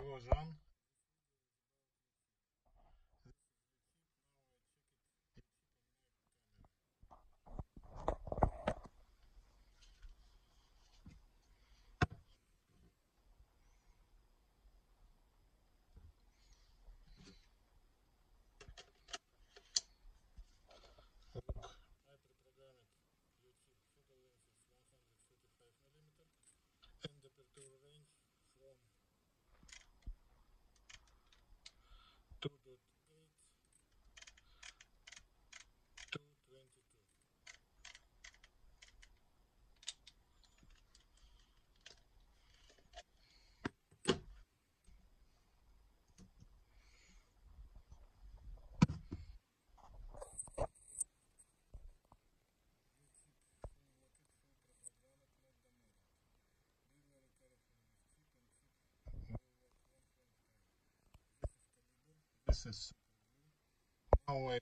położą This is I